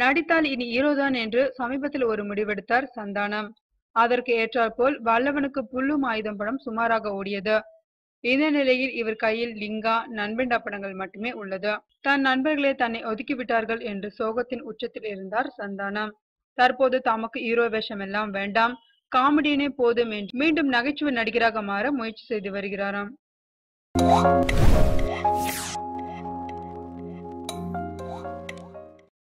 நடித்தால் இனி ஹீரோதான் என்று சமீபத்தில் ஒரு முடிவெடுத்தார் சந்தானம். அதற்கு ஏற்றாற்போல் வல்லவனுக்கு புல்லும் ஆயுதம் படம் சுமாராக ஓடியது. இந்த நிலையில் இவர் கையில் லிங்கா நண்பண்டா படங்கள் மட்டுமே உள்ளது. தன் நண்பர்களே தன்னை ஒதுக்கிவிட்டார்கள் என்று சோகத்தின் உச்சத்தில் இருந்தார் சந்தானம். தற்போது தமக்கு ஹீரோ வேஷம் எல்லாம் வேண்டாம். காமெடியனே போதும் என்று மீண்டும் நகைச்சுவை நடிகராக மாற முயற்சி செய்து வருகிறாராம்.